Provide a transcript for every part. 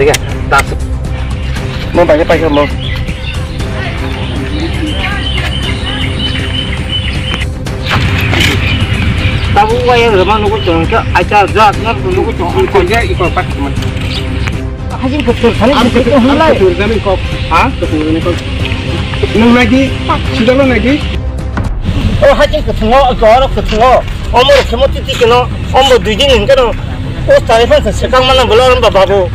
thế kìa tạt mông bánh bánh không mông ta cũng quay rồi mà nó có chồng chứ ai cha ra nó nó có chồng còn cái ít còn bắt mình hãy cứ thử thử thử thử hôm nay thử ra mình có hả thử ra mình có nâng này đi chỉ đó này đi 어 하긴 그 등어 그 알아 그 등어 어머 개모띠 뛰기노 어머 누기는 그런 옷 다리 펜스 색깔만 몰라 그런 거 바보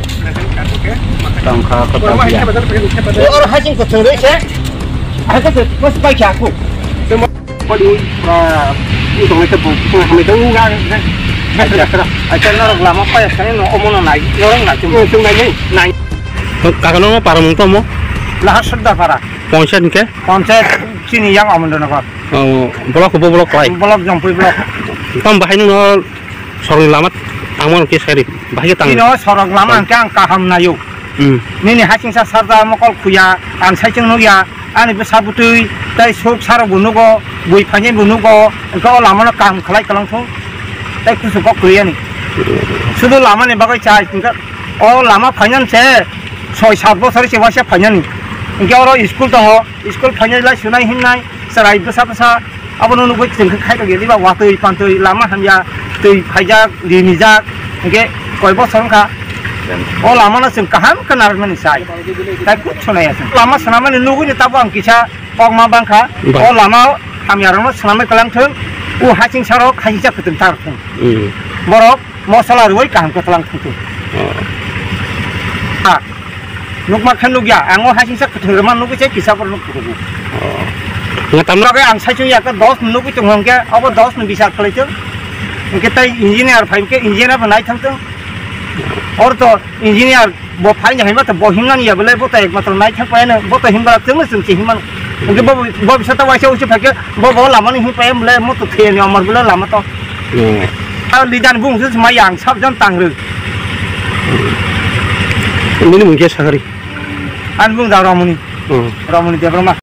deh se aku tuh pas baik aku có đi và đi trong cái tập không mình tới ra acha na lama pa ya kane no omo no nai orang nai cuma chung này nhỉ nai কাকানো পারমন্ত মো lahar sedar para panchayat নিকে panchayat sini yang amun nagor block হব block কয় blok jompuy blok tam bahai no sorong lamat tangmon ke seri bahai tang Sino sorok lama angke ang kaham hmm নিনি হাইচিং সার সারদা মকল খুয়া আন সাইচিং নুয়া আনি সাবুতুই তাই সব সারবো নুগ বই ফাইনে নুগ এখন লামানো কাম খালাই কলাম তাই কিছু কুয়ানি শুধু লামা নেবা চাই ও লামা ফাইন সে ছয় সাত বছর সেবা সে ফাইনানি এগিয়ে ওর স্কুল দো স্কুল ফাইনাই সুনাই হিনাই সারাই বসা বসা আবার নুব জিনিস খাই গেলে বা ওয়াতই পান্তই লামা হামিয়া তৈ ফাইজাক রিমিজাক এগে কয় বছর খা কাহামানি সুনায় লুগৈ ত মা বাকিমাং হাংচাৰো খৰ মচলাৰ কাহান খান মেলি আঙ হাংচাৰুগৈছে দীৰা খাই ইঞ্জি ইঞ্জি নাই থাক orto engineer bo phang jahin mat bo himna ni abule bo ta ek matro nai khang pae bo ta himbara tum sum chi himan ge bo bo bisata wa cha uchi phake bo bo lama ni pae mle mo tu khie ni amar bula lama to ta li jan bung su ma yang sab jan tang ru ni ni mung ge sagari an bung da ramuni ramuni de brama